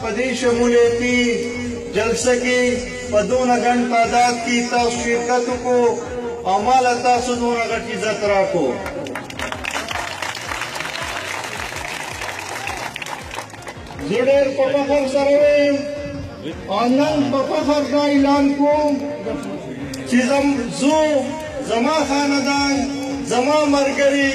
په دې شمولیتي جلسه کې په دونه ګڼ تعداد کې تاسو شرکت وکړو او ما له تاسو دونه غټ عزت راکړو زه ډېر په فخر سره وایم او نن په فخر دا اعلان کوم چې زم زو زما خاندان زما مرګري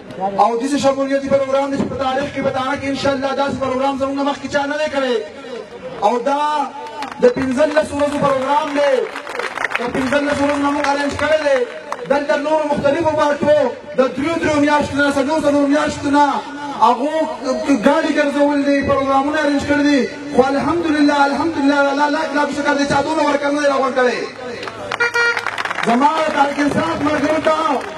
او داسې شمولیتي پروګرام دی چې په تاریخ کې به دانه کې انشاءالله داسې پروګرام زموږ نه مخکې چا نه دی کړی او دا د پنځلس ورځو پروګرام دی د پنځلس ورځو نه موږ ارینج کړی دی دلته نورو مختلفو پارټو د دریو دریو میاشتو نه څلور څلور میاشتو نه هغو ګاډي ګرځول دي پروګرامونه ارینج کړي دي خو الحمدلله الحمدلله الله لاک لاک شکر دی چې دونه ورکړنه یې راغونډ کړې زما د تاریخ انصاف ملګرو ته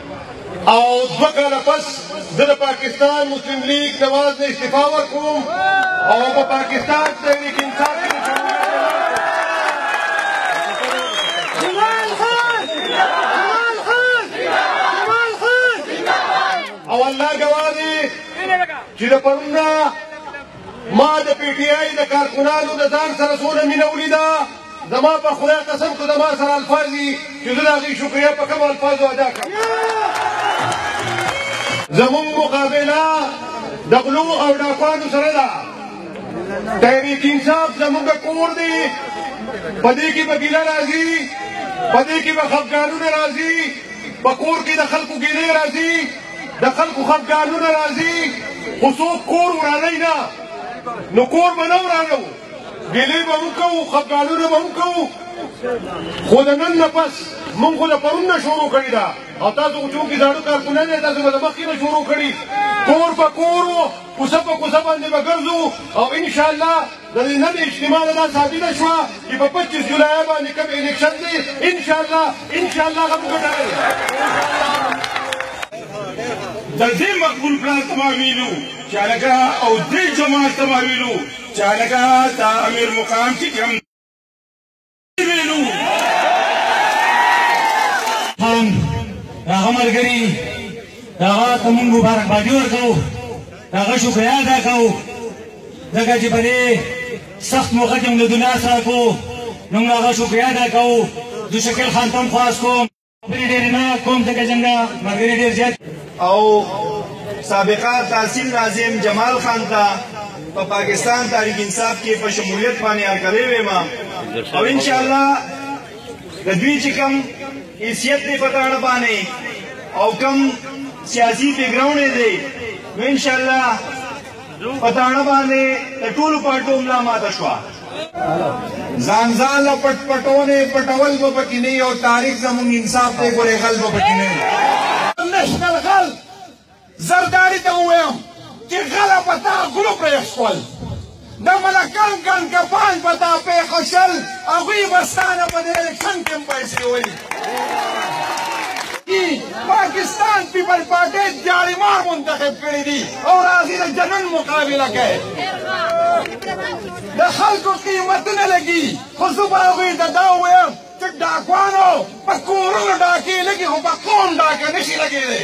او دوه کاله پس زه د پاکستان مسلم لیګ نواز نه استعفا ورکوم او په پاکستان تحریک انصاف کې او الله ګواه دی چې د پرون ما د پی ټی آی د کارکنانو د ځان سره څونه مینه ولیده زما په خدای قسم که زما سره الفاظ وي چې زه د هغوی شکریه په کومو الفاظو ادا کړم زموږ مقابله د غلو او ډاکوانو سره ده تحریک انصاف زموږ کور دی په دې کې به ګیله راځي په دې کې به خفګانونه راځي په کور کې د خلکو ګیلې راځي د خلکو خفګانونه راځي خو څوک کور ورانوي نه نو کور به نه ورانوو ګیلې به هم کوو خفګانونه به هم کوو خو د نن نه پس مونږ خو د پرون نه شروع کړې ده او تاسو خو چونکې زاړه کارکونان یې تاسو به د مخکې نه شروع کړي کور په کور و کوڅه په کوڅه باندې به ګرځو او انشاءالله د دې نن اجتماع دا ثابته شوه چې په پچیس جولای باندې کوم الیکشن دی انشاءالله انشاءالله هغه به ګټه لري د دې مقبول پلان ته ما ویلو چې هلکه او دې جماعت ته ما ویلو چالکا دا امیر مقام چې کوم ویلو هم هغه ملګري دا ته مونږ مبارکبادي ورکړو دا غو شکریا ادا کوو ځکه چې په دې سخت موقع کې موږ د دنیا سره کو نو موږ هغه شکریا ادا کوو د شکل خان تم خواست کوم خبرې ډېرې نه کوم ځکه څنګه ملګري ډېر زیات او سابقه تحصیل ناظم جمال خان ته په پاکستان تاریخ انصاف کې په شمولیت باندې هرکلی ویم او ان شاء الله د دوی چې کوم حیثیت دی په تاړه باندې او کوم سیاسي بیکګراوند دی نو ان شاء الله په تاڼه باندې د ټولو پارټو ملا ماته شوه ځان ځان له پټ پټونې پټول به پکې نه او تاریخ زموږ انصاف دی ګورې غل به پکې نه نشنل غل زرداری ته ووایم چې غله په تا غلو پرېښ شول د ملکان ګڼ کپان په تا پېښه شول هغوی به ستا نه په دې الیکشن کې هم پیسې ولي پاکستان پیپل پارټي جاري مار منتخب کړی دي او راځي د جنن مقابله کوي د خلکو قیمتونه لګي خو زه به هغوی ته دا ووایم چې ډاکوانو په کورونو ډاکې لګي خو په قوم ډاکه نشي لګېدی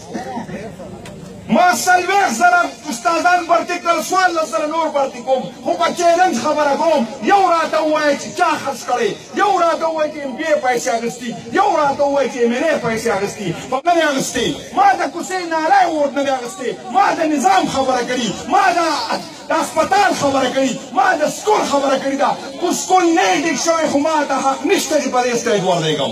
ما سلویخ زره استادان برتی کړل سوال لس زره نور برتی کوم خو په چیلنج خبره کوم یو راته ووایه چې چا خرڅ کړی یو راته ووایه چې ایم بي پیسې اخیستي یو راته ووایه چې ایم ان اې پیسې اخیستي په نه دی اخیستې ما د کوڅې ناره یې ورته نه دی اخیستې ما د نظام خبره کړي ما د د اسپتال خبره کړي ما د سکول خبره کړي ده خو سکول نه ډیک شوی خو ما ته حق نشته چې په دې سټیج وردېږم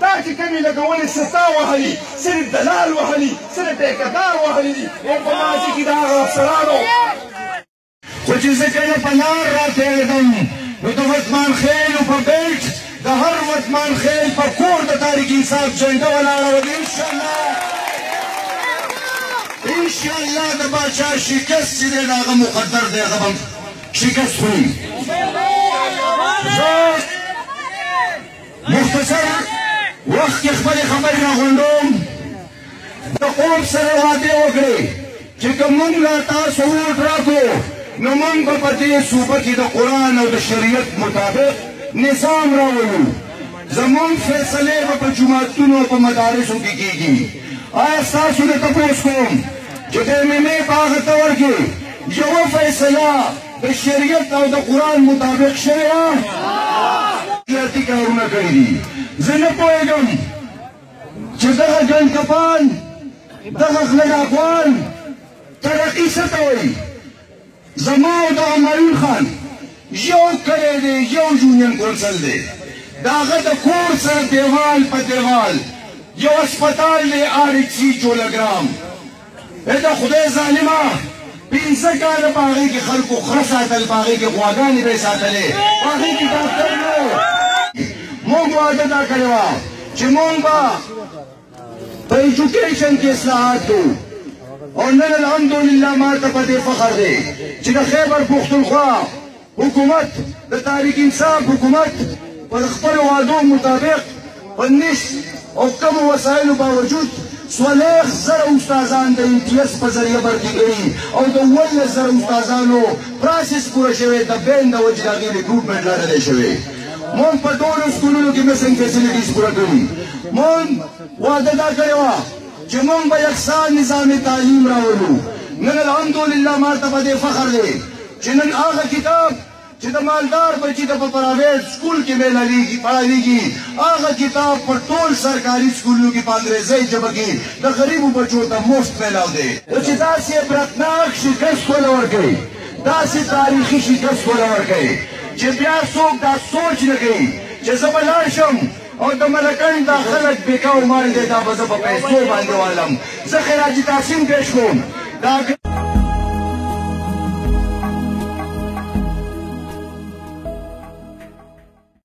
تا چې کومې لګولې څه تا وهلي صرف دلال وهلي صرف ټیکدار وهلي دي او په ماضي کې د هغه افسرانو خو چې زه کله په لار راتېرېدم نو د وطمان خیلو په بیلټ د هر وطمان خیل په کور د تاریخ انصاف جنډه ولاړه وه انشاءالله انشاءالله د باچا شکست چې دی د هغه مقدر دی هغه به شکست خوري مختصر وخت کې خپل خبرې را غونډوم د اوب سره وعده وکړي چې که مونږ لا تاسو ووټ راکو نو مونږ به په دې صوبه کې د قرآن او د شریعت مطابق نظام راولو زمونږ فیصلې به په جوماتونو او په مدارسو کې کېږي آیا ستاسو نه تپوس کوم چې د مېمې په هغه تور کې یوه فیصله د شریعت او د قرآن مطابق شوی وه سیاسي کارونه کړي دي زه نه پوهېږم چې دغه ګڼ کپان دغه خلک افغان ترقي څه ته وایي زما او د همایون خان یو کلی دی یو یونین کونسل دی د هغه د کور سره دیوال په دیوال یو هسپتال دی آر ایچ سي جولګرام ای د خدای ظالمه پنځه کاله په هغې کې خلکو خره ساتل په هغې کې غواګانې به یې ساتلې په هغې کې ډاکټر نه موږ وعده دا کړې وه چې موږ به په ایجوکیشن کې اصلاحات کوو او نن الحمدلله ما ته په دې فخر دی چې د خیبر پښتونخوا حکومت د تحریک انصاف حکومت پر خپل وعدو مطابق په نس او کم وسایلو باوجود څلوېښت زره استادان د ایم ټي ایس په ذریعه برتي کړي او د اوولس زره استادانو پروسس پوره شوی د بین د وجې د هغې ریکروټمنټ لا نه دی شوی مونږ په ټولو سکولونو کې مسنګ فیسیلیټیز پوره کړي مونږ وعده دا کړې وه چې مونږ به یکسان نظام تعلیم راولو نن الحمدلله ما ته په دې فخر دی چې نن هغه کتاب چې د مالدار بچي ته په پراویټ سکول کې میلاویږي پړاویږي هغه کتاب په ټول سرکاري سکولونو کې په انګریزۍ ژبه کې د غریبو بچو ته مفت میلاو دی نو چې داسې عبرتناک شکست وله ورکوي داسې تاریخي شکست وله ورکوي چې بیا څوک دا سوچ نه کوي چې زه به لاړ شم او د ملکان دا خلک بیکا او مال دی دا به زه په پیسو باندې والم زه خراج تحسین پیش کوم دا